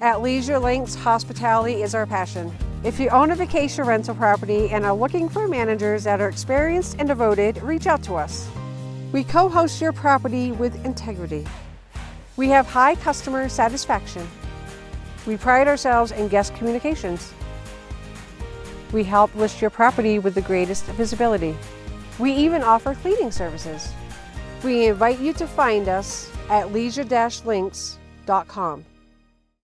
At Leisure Links, hospitality is our passion. If you own a vacation rental property and are looking for managers that are experienced and devoted, reach out to us. We co-host your property with integrity. We have high customer satisfaction. We pride ourselves in guest communications. We help list your property with the greatest visibility. We even offer cleaning services. We invite you to find us at leisure-links.com.